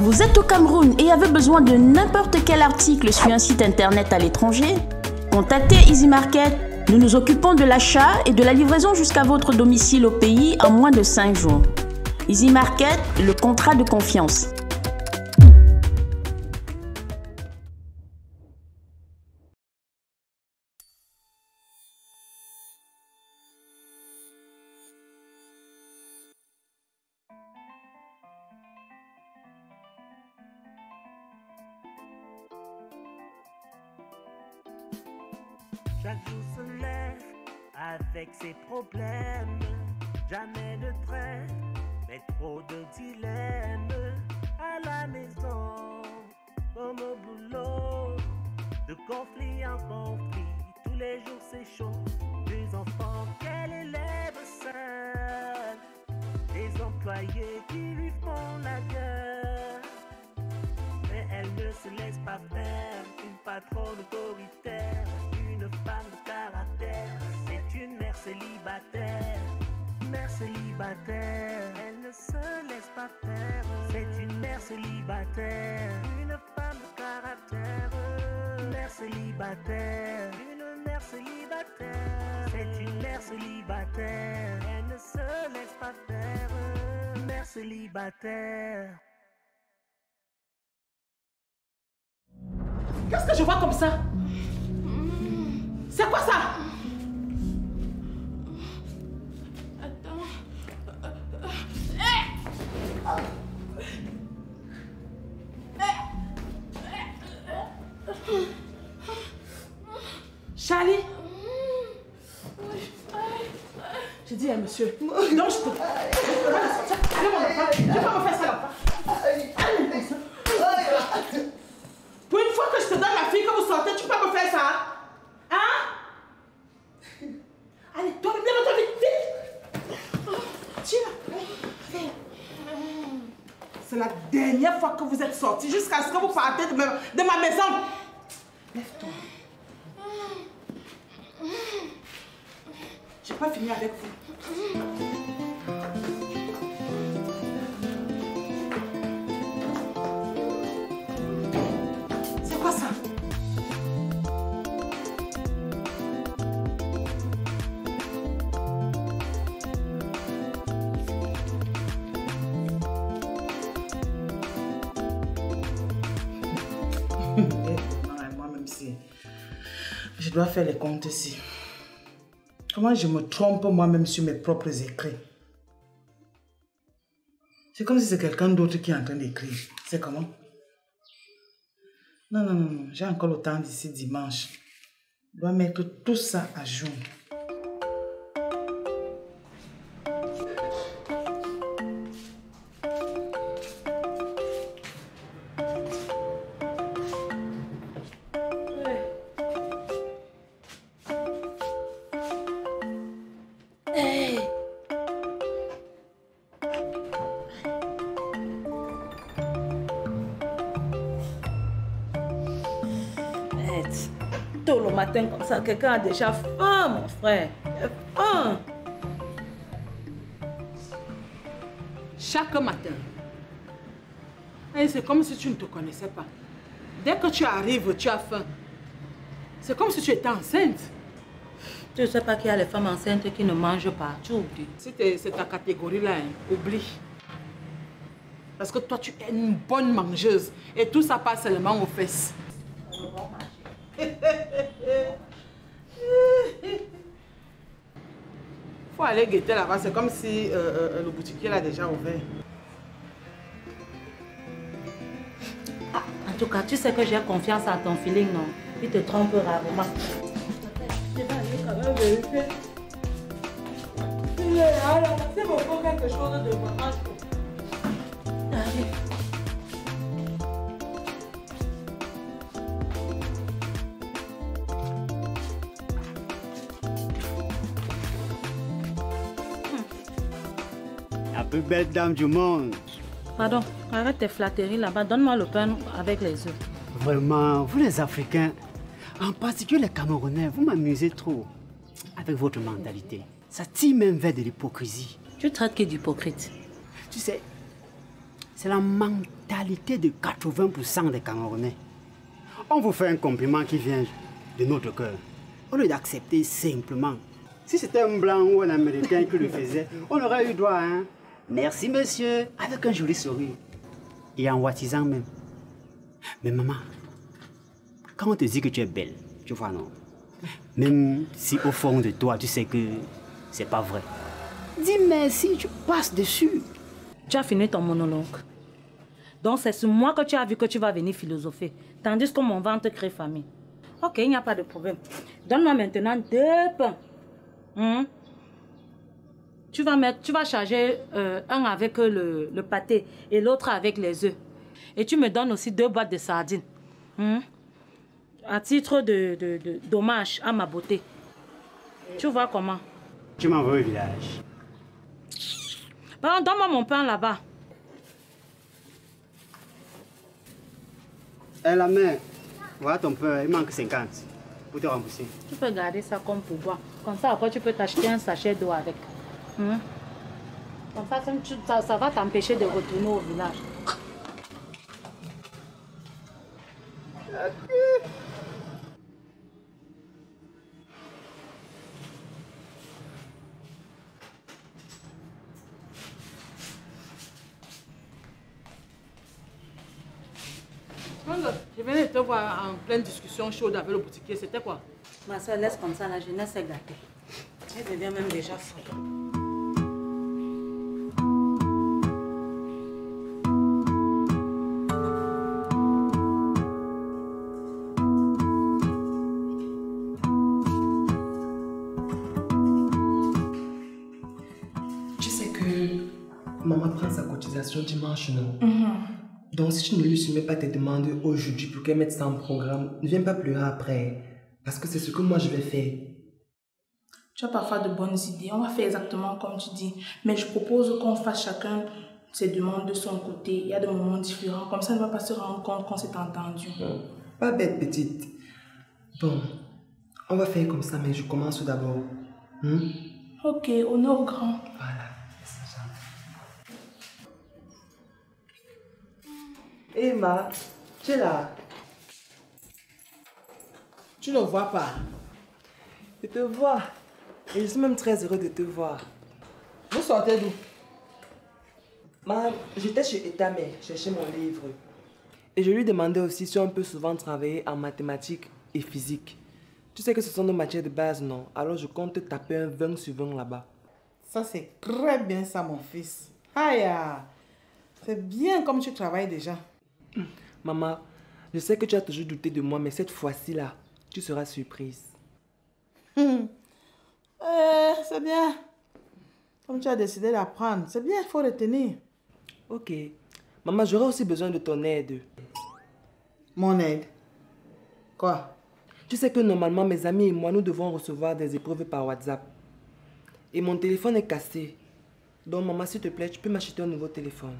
Vous êtes au Cameroun et avez besoin de n'importe quel article sur un site internet à l'étranger? Contactez Easy Market. Nous nous occupons de l'achat et de la livraison jusqu'à votre domicile au pays en moins de 5 jours. Easy Market, le contrat de confiance. Conflit en conflit. Tous les jours c'est chaud. Des enfants qu'elle élève seule. Des employés qui lui font la gueule. Mais elle ne se laisse pas faire. Une patronne autoritaire, une femme de caractère. C'est une mère célibataire. Mère célibataire, elle ne se laisse pas faire. C'est une mère célibataire, une femme de caractère. Mère célibataire, une mère célibataire. C'est une mère célibataire, elle ne se laisse pas faire. Mère célibataire. Qu'est-ce que je vois comme ça? C'est quoi ça? Charlie Monsieur. Non, je peux je dois faire les comptes ici. Comment je me trompe moi-même sur mes propres écrits? C'est comme si c'est quelqu'un d'autre qui est en train d'écrire. C'est comment? Non, non, non, non. J'ai encore le temps d'ici dimanche. Je dois mettre tout ça à jour. Matin comme ça, quelqu'un a déjà faim, mon frère. Faim. Chaque matin. Et c'est comme si tu ne te connaissais pas. Dès que tu arrives, tu as faim. C'est comme si tu étais enceinte. Tu ne sais pas qu'il y a les femmes enceintes qui ne mangent pas. Tu oublies. Si c'est ta catégorie-là, hein, oublie. Parce que toi, tu es une bonne mangeuse. Et tout ça passe seulement aux fesses. faut aller guetter là-bas. C'est comme si euh, euh, le boutiquier l'a déjà ouvert. En tout cas, tu sais que j'ai confiance à ton feeling, non? Il te trompe rarement. Je vais aller quand même vérifier. Il est là, là. C'est quelque chose de belle dame du monde. Pardon, arrête tes flatteries là-bas. Donne-moi le pain avec les œufs. Vraiment, vous les Africains, en particulier les Camerounais, vous m'amusez trop avec votre mentalité. Ça tire même vers de l'hypocrisie. Tu traites qui d'hypocrite? Tu sais, C'est la mentalité de 80% des Camerounais. On vous fait un compliment qui vient de notre cœur. Au lieu d'accepter simplement. Si c'était un blanc ou un américain qui le faisait, on aurait eu droit à un merci monsieur, avec un joli sourire. Et en wattisant même. Mais maman, quand on te dit que tu es belle, tu vois non? Même si au fond de toi tu sais que c'est pas vrai. Dis merci, tu passes dessus. Tu as fini ton monologue. Donc c'est sur moi que tu as vu que tu vas venir philosopher. Tandis que mon ventre crée famille. Ok, il n'y a pas de problème. Donne-moi maintenant deux pains. Hein? Tu vas, mettre, tu vas charger euh, un avec le, le pâté et l'autre avec les œufs. Et tu me donnes aussi deux boîtes de sardines. Hein? À titre de, de, de dommage à ma beauté. Tu vois comment? Tu m'envoies au village. Bon, donne-moi mon pain là-bas. Eh la mère, voilà ton pain, il manque 50 pour te rembourser. Tu peux garder ça comme pour boire. Comme ça, après, tu peux t'acheter un sachet d'eau avec. Hein? Comme ça, ça, tu- ça, ça va t'empêcher de retourner au village. Je venais de te voir en pleine discussion chaude avec le boutiquier. C'était quoi? Ma soeur, laisse comme ça, la jeunesse est gâtée. Elle devient même déjà folle. Sa cotisation dimanche, non? Donc si tu ne lui soumets pas tes demandes aujourd'hui pour qu'elle mette ça en programme, ne viens pas pleurer après. Parce que c'est ce que moi je vais faire. Tu as parfois de bonnes idées. On va faire exactement comme tu dis. Mais je propose qu'on fasse chacun ses demandes de son côté. Il y a des moments différents. Comme ça, on ne va pas se rendre compte qu'on s'est entendu. Pas bête, petite. Bon, on va faire comme ça, mais je commence d'abord. Hmm? Ok, honneur au grand. Voilà, Emma, tu es là Tu ne vois pas. Je te vois. Et je suis même très heureux de te voir. Vous sortez d'où? J'étais chez Etame, chercher mon livre. Et je lui demandais aussi si on peut souvent travailler en mathématiques et physique. Tu sais que ce sont nos matières de base, non? Alors je compte taper un 20 sur 20 là-bas. Ça, c'est très bien ça, mon fils. Aïe, ah. c'est bien comme tu travailles déjà. Maman, je sais que tu as toujours douté de moi, mais cette fois-ci là, tu seras surprise. Euh, c'est bien. Comme tu as décidé d'apprendre, c'est bien, il faut retenir. Ok. Maman, j'aurai aussi besoin de ton aide. Mon aide? Quoi? Tu sais que normalement, mes amis et moi, nous devons recevoir des épreuves par WhatsApp. Et mon téléphone est cassé. Donc, maman, s'il te plaît, tu peux m'acheter un nouveau téléphone.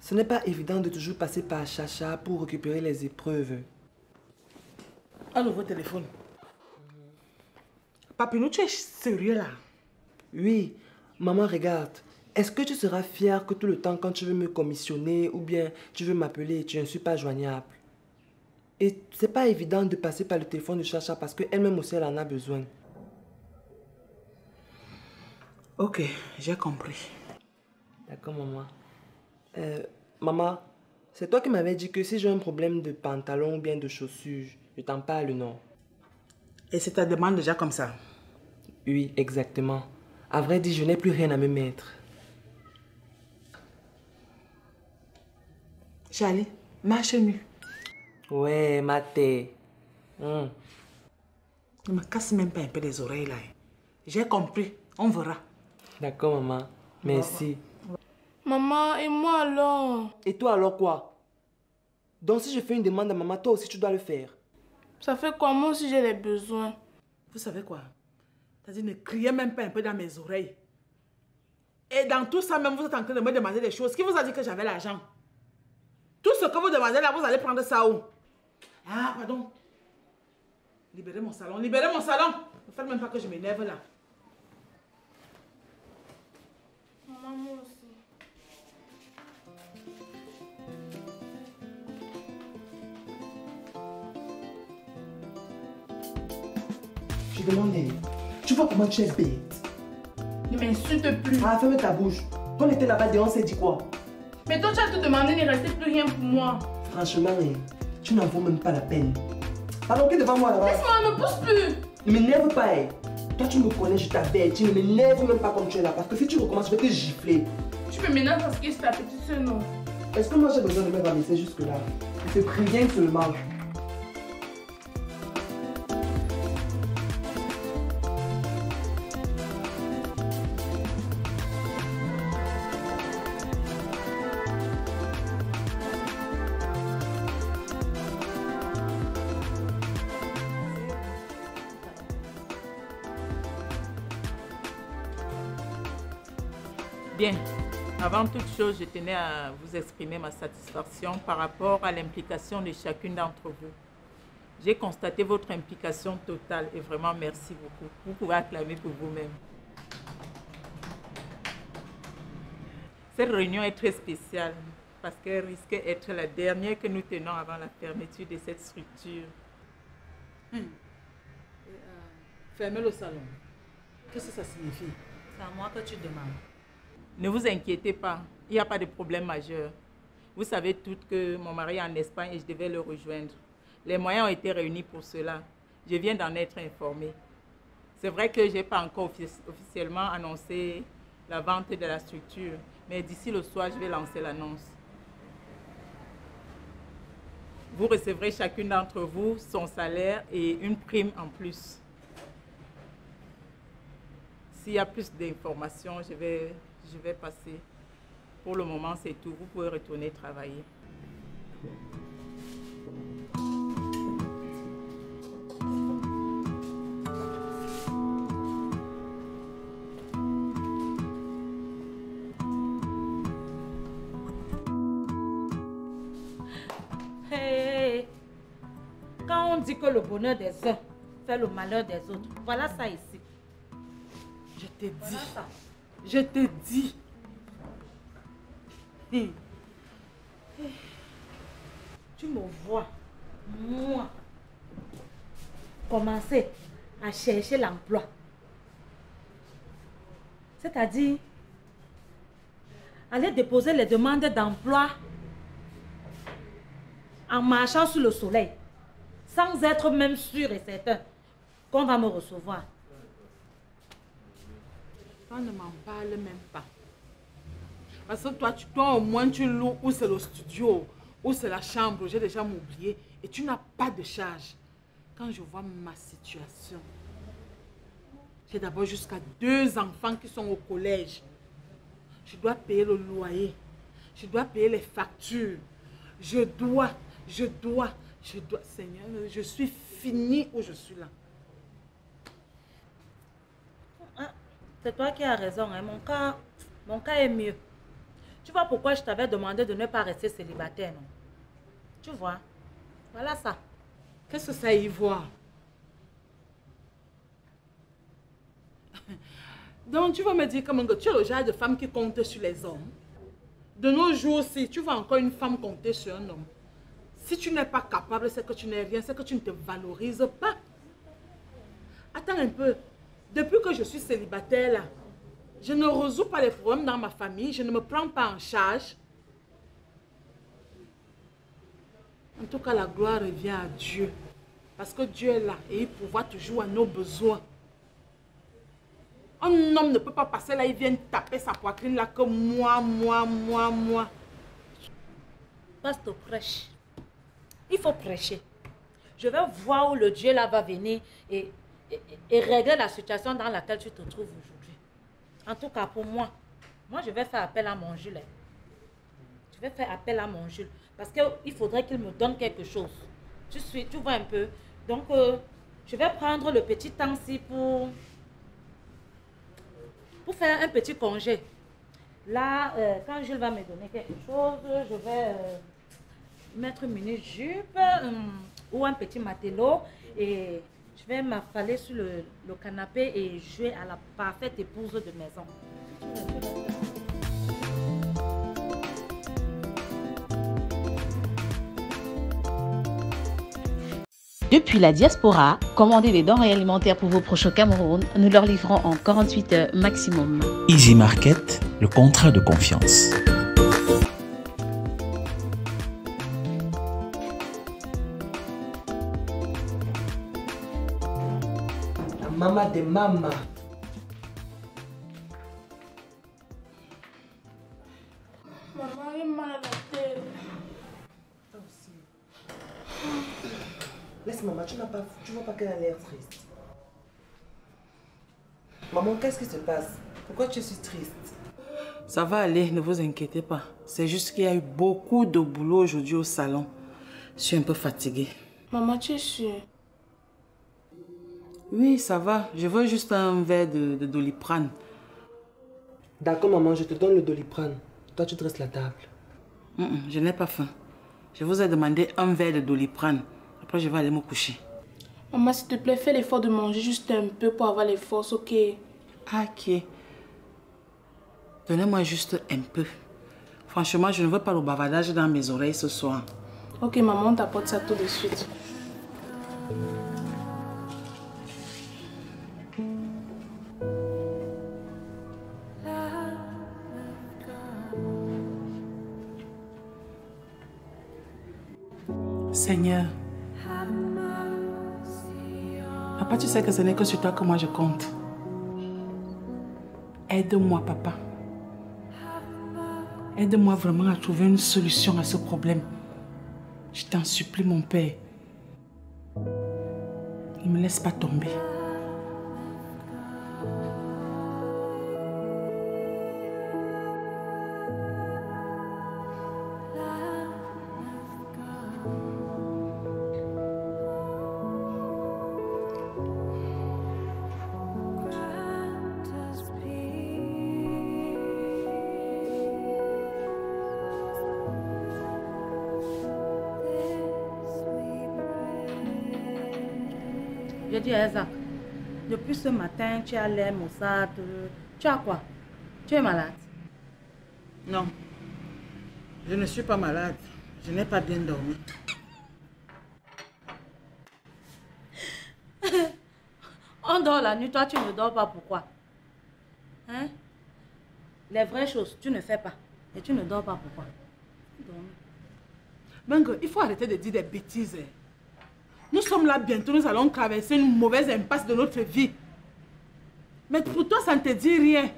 Ce n'est pas évident de toujours passer par Chacha pour récupérer les épreuves. Un nouveau téléphone. Papinou, tu es sérieux là? Oui, maman, regarde. Est-ce que tu seras fière que tout le temps, quand tu veux me commissionner ou bien tu veux m'appeler, tu ne suis pas joignable? Et c'est pas évident de passer par le téléphone de Chacha parce qu'elle-même aussi, elle en a besoin. Ok, j'ai compris. D'accord, maman. Euh, maman, c'est toi qui m'avais dit que si j'ai un problème de pantalon ou bien de chaussures, je t'en parle, non? Et c'est ta demande déjà comme ça? Oui, exactement. À vrai dire, je n'ai plus rien à me mettre. Charlie, marche nu. Ouais, maté. Hmm. Ne me casse même pas un peu les oreilles là. J'ai compris, on verra. D'accord, maman. Merci. Maman, et moi alors? Et toi alors quoi? Donc si je fais une demande à maman, toi aussi tu dois le faire. Ça fait quoi? Moi aussi j'ai les besoins. Vous savez quoi? C'est-à-dire, ne criez même pas un peu dans mes oreilles. Et dans tout ça, même, vous êtes en train de me demander des choses. Qui vous a dit que j'avais l'argent? Tout ce que vous demandez là, vous allez prendre ça où? Ah, pardon. Libérez mon salon, libérez mon salon. Ne faites même pas que je m'énerve là. Maman, moi aussi. Je. Tu vois comment tu es bête. Ne m'insulte plus. Ah, ferme ta bouche. Quand on était là-bas, on s'est dit quoi? Mais toi, tu as tout demandé, il ne restait plus rien pour moi. Franchement, eh, tu n'en vaux même pas la peine. Allons, devant moi là-bas? Laisse-moi, ne me pousse plus. Ne m'énerve pas, eh. Toi, tu me connais, je t'appelle. Tu ne m'énerves même pas comme tu es là. Parce que si tu recommences, je vais te gifler. Tu me m'énerves parce que c'est ta petite soeur, non? Est-ce que moi j'ai besoin de me ramasser jusque-là? Je te préviens seulement. Bien. Avant toute chose, je tenais à vous exprimer ma satisfaction par rapport à l'implication de chacune d'entre vous. J'ai constaté votre implication totale et vraiment merci beaucoup. Vous pouvez acclamer pour vous-même. Cette réunion est très spéciale parce qu'elle risque d'être la dernière que nous tenons avant la fermeture de cette structure. Fermez le salon. Qu'est-ce que ça signifie? C'est à moi que tu demandes. Ne vous inquiétez pas, il n'y a pas de problème majeur. Vous savez toutes que mon mari est en Espagne et je devais le rejoindre. Les moyens ont été réunis pour cela. Je viens d'en être informé. C'est vrai que je n'ai pas encore offic- officiellement annoncé la vente de la structure, mais d'ici le soir, je vais lancer l'annonce. Vous recevrez chacune d'entre vous son salaire et une prime en plus. S'il y a plus d'informations, je vais, je vais passer. Pour le moment, c'est tout. Vous pouvez retourner travailler. Quand on dit que le bonheur des uns fait le malheur des autres, voilà ça ici. Je t'ai Voilà dit. ça. Je dit. Hum. Tu me vois, moi, commencer à chercher l'emploi. C'est-à-dire, aller déposer les demandes d'emploi en marchant sous le soleil, sans être même sûr et certain qu'on va me recevoir. Toi, ne m'en parle même pas. Parce que toi, tu, toi au moins, tu loues où c'est le studio, où c'est la chambre. J'ai déjà m'oublié. Et tu n'as pas de charge. Quand je vois ma situation, j'ai d'abord jusqu'à deux enfants qui sont au collège. Je dois payer le loyer. Je dois payer les factures. Je dois, je dois, je dois. Seigneur, je suis fini où je suis là. Ah, C'est toi qui as raison. hein. Mon, cas, mon cas est mieux. Tu vois pourquoi je t'avais demandé de ne pas rester célibataire, non? Tu vois Voilà ça. Qu'est-ce que ça y voit Donc, tu vas me dire que tu es le genre de femme qui compte sur les hommes? De nos jours aussi, tu vois encore une femme compter sur un homme. Si tu n'es pas capable, c'est que tu n'es rien, c'est que tu ne te valorises pas. Attends un peu. Depuis que je suis célibataire, je ne résous pas les problèmes dans ma famille, je ne me prends pas en charge. En tout cas, la gloire revient à Dieu. Parce que Dieu est là et il pourvoit toujours à nos besoins. Un homme ne peut pas passer là, il vient taper sa poitrine là que moi, moi, moi, moi. Pasteur prêche. Il faut prêcher. Je vais voir où le Dieu là va venir et, et, régler la situation dans laquelle tu te trouves aujourd'hui. En tout cas, pour moi, moi je vais faire appel à mon Jules. Je vais faire appel à mon Jules. Parce qu'il faudrait qu'il me donne quelque chose. Tu, suis, tu vois un peu. Donc, euh, je vais prendre le petit temps-ci pour, pour faire un petit congé. Là, euh, quand Jules va me donner quelque chose, je vais euh, mettre une mini-jupe euh, ou un petit matelot et vais m'affaler sur le, le canapé et jouer à la parfaite épouse de maison. Depuis la diaspora, commandez des denrées alimentaires pour vos proches au Cameroun. Nous leur livrons en 48 heures maximum. Easy Market, le contrat de confiance. Maman de maman. Maman, j'ai mal à la tête. Laisse maman, tu n'as pas, tu vois pas qu'elle a l'air triste. Maman, qu'est-ce qui se passe? Pourquoi tu es si triste? Ça va aller, ne vous inquiétez pas. C'est juste qu'il y a eu beaucoup de boulot aujourd'hui au salon. Je suis un peu fatiguée. Maman, tu es sûre? Oui, ça va. Je veux juste un verre de, de doliprane. D'accord maman, je te donne le doliprane. Toi, tu dresses la table. Mm, mm, je n'ai pas faim. Je vous ai demandé un verre de doliprane. Après, je vais aller me coucher. Maman, s'il te plaît, fais l'effort de manger juste un peu pour avoir les forces, ok? Ah, ok. Donnez-moi juste un peu. Franchement, je ne veux pas le bavardage dans mes oreilles ce soir. Ok, maman, on t'apporte ça tout de suite. Que ce n'est que sur toi que moi je compte. Aide-moi, papa. Aide-moi vraiment à trouver une solution à ce problème. Je t'en supplie, mon père. Ne me laisse pas tomber. Ce matin, tu as l'air maussade. Tu as quoi? Tu es malade? Non. Je ne suis pas malade. Je n'ai pas bien dormi. On dort la nuit, toi tu ne dors pas, pourquoi? Hein? Les vraies choses, tu ne fais pas. Et tu ne dors pas, pourquoi? Mengue, il faut arrêter de dire des bêtises. hein. Nous sommes là bientôt, nous allons traverser une mauvaise impasse de notre vie. Mais pour toi, ça ne te dit rien.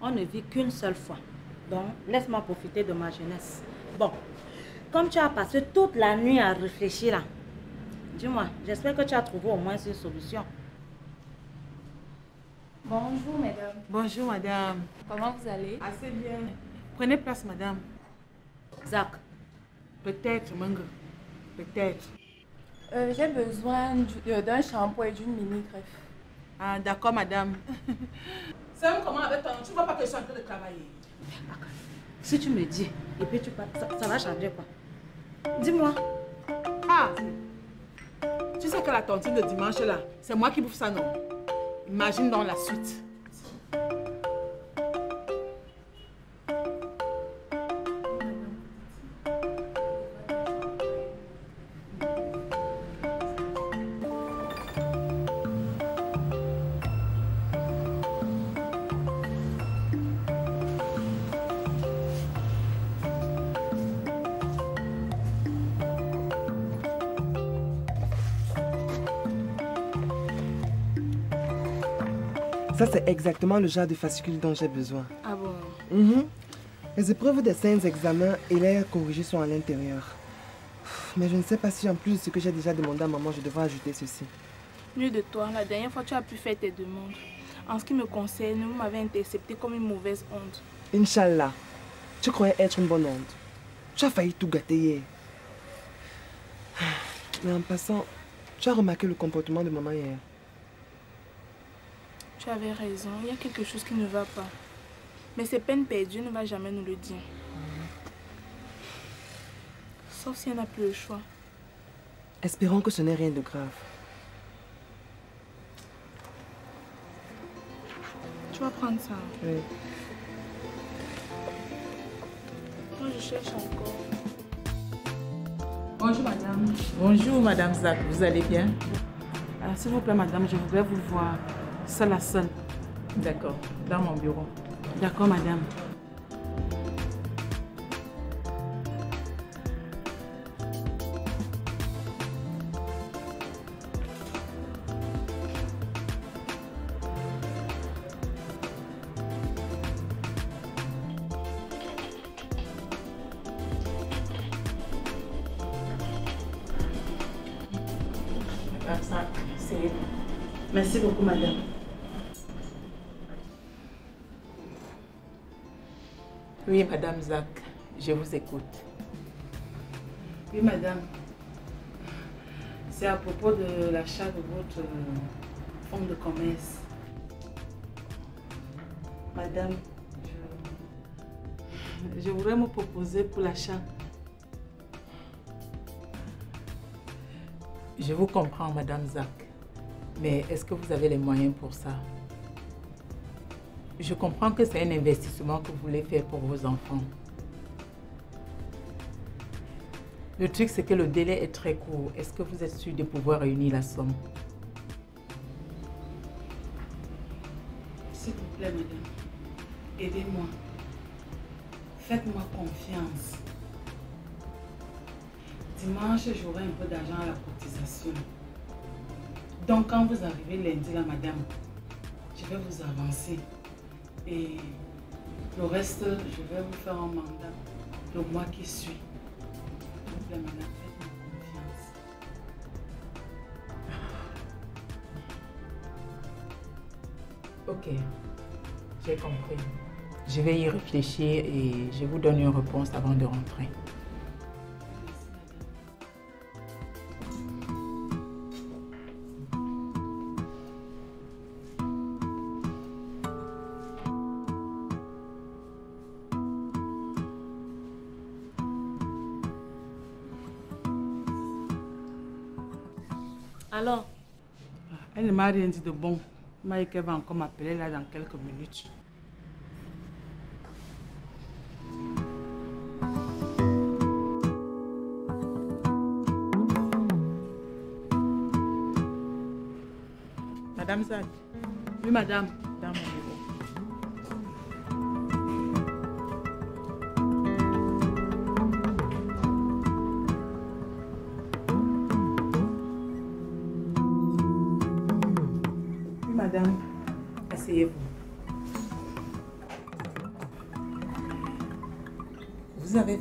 On ne vit qu'une seule fois. Donc, laisse-moi profiter de ma jeunesse. Bon, comme tu as passé toute la nuit à réfléchir là, dis-moi, j'espère que tu as trouvé au moins une solution. Bonjour, mesdames. Bonjour, madame. Comment vous allez? Assez bien. Prenez place, madame. Zach. Peut-être, Mengue. Peut-être. Euh, J'ai besoin euh, d'un shampoing et d'une mini-greffe. Ah, d'accord, madame. C'est un comment avec toi Tu vois pas que je suis en train de travailler. Si tu me dis, et puis tu pars, ça, ça va changer quoi Dis-moi. Ah Tu sais que la tontine de dimanche là, c'est moi qui bouffe ça, non? Imagine dans la suite. Exactement le genre de fascicule dont j'ai besoin. Ah bon? Mhm. Les épreuves des cinq examens et les corrigés sont à l'intérieur. Mais je ne sais pas si en plus de ce que j'ai déjà demandé à maman, je devrais ajouter ceci. Mieux de toi, la dernière fois tu as pu faire tes demandes. En ce qui me concerne, vous m'avez intercepté comme une mauvaise onde. Inch'Allah, tu croyais être une bonne onde. Tu as failli tout gâter hier. Mais en passant, tu as remarqué le comportement de maman hier. Tu avais raison, il y a quelque chose qui ne va pas. Mais c'est peine perdue, ne va jamais nous le dire. Sauf si elle n'a plus le choix. Espérons que ce n'est rien de grave. Tu vas prendre ça. Oui. Moi, je cherche encore. Bonjour, madame. Bonjour, Madame Zach, vous allez bien? Ah, S'il vous plaît, madame, je voudrais vous voir seule. D'accord, dans mon bureau. D'accord. Madame Madame Zach, je vous écoute. Oui, madame. C'est à propos de l'achat de votre euh, fonds de commerce. Madame, je, je voudrais me proposer pour l'achat. Je vous comprends, Madame Zach. Mais est-ce que vous avez les moyens pour ça? Je comprends que c'est un investissement que vous voulez faire pour vos enfants. Le truc, c'est que le délai est très court. Est-ce que vous êtes sûr de pouvoir réunir la somme? S'il vous plaît, madame, aidez-moi. Faites-moi confiance. Dimanche, j'aurai un peu d'argent à la cotisation. Donc, quand vous arrivez lundi, là, madame, je vais vous avancer. Et le reste, je vais vous faire un mandat le mois qui suit. Confiance. Ok, j'ai compris. Je vais y réfléchir et je vous donne une réponse avant de rentrer. Rien dit de bon. Qu'elle va encore m'appeler là dans quelques minutes. Madame Zach, Oui, madame.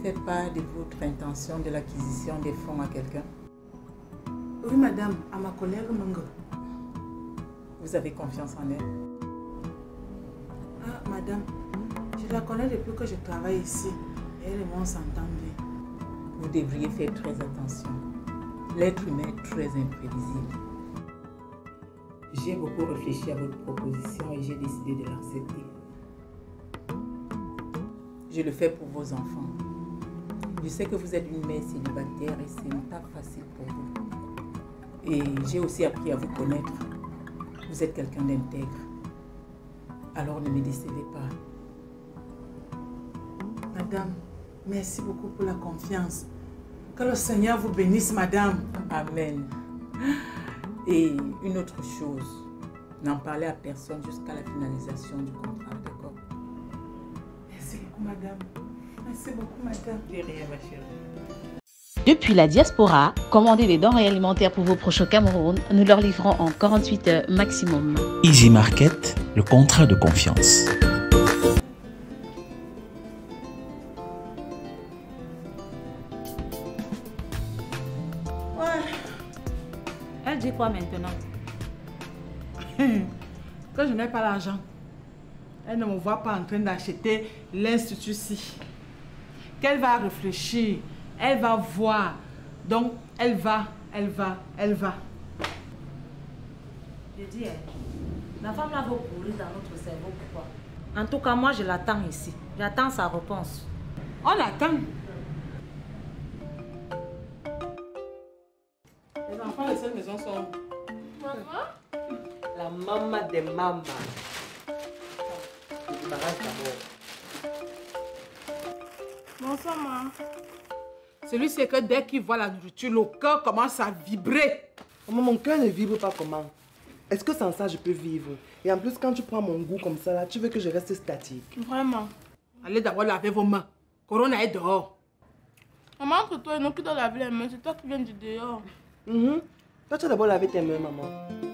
Fait part de votre intention de l'acquisition des fonds à quelqu'un Oui, madame, à ma collègue Mango. Vous avez confiance en elle? Ah, madame, je la connais depuis que je travaille ici. Elle et moi, on s'entend bien. Vous devriez faire très attention. L'être humain est très imprévisible. J'ai beaucoup réfléchi à votre proposition et j'ai décidé de l'accepter. Je le fais pour vos enfants. Je sais que vous êtes une mère célibataire et ce n'est pas facile pour vous. Et j'ai aussi appris à vous connaître. Vous êtes quelqu'un d'intègre. Alors ne me décevez pas. Madame, merci beaucoup pour la confiance. Que le Seigneur vous bénisse, madame. Amen. Et une autre chose, n'en parlez à personne jusqu'à la finalisation du contrat, d'accord? Merci beaucoup, madame. Merci beaucoup, madame. De rien, ma chérie. Depuis la diaspora, commandez des denrées alimentaires pour vos proches au Cameroun. Nous leur livrons en 48 heures maximum. Easy Market, le contrat de confiance. elle dit quoi maintenant? Que je n'ai pas l'argent. Elle ne me voit pas en train d'acheter l'institut-ci. Qu'elle va réfléchir. Elle va voir. Donc, elle va, elle va, elle va. Je dis, hein, la femme là va courir dans notre cerveau, pourquoi? En tout cas, moi, je l'attends ici. J'attends sa réponse. On attend. Les enfants de cette maison sont... La maman des mamans. Je débarrasse d'abord. Bonsoir, maman. Celui, c'est que dès qu'il voit la nourriture, le cœur commence à vibrer. Maman, mon cœur ne vibre pas comment? Est-ce que sans ça, je peux vivre? Et en plus, quand tu prends mon goût comme ça, là, tu veux que je reste statique? Vraiment. Allez d'abord laver vos mains. Corona est dehors. Maman, entre toi et nous qui doit laver les mains, c'est toi qui viens du dehors. Mhm. Toi, tu as d'abord lavé tes mains, maman.